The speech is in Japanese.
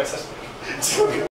敗させて。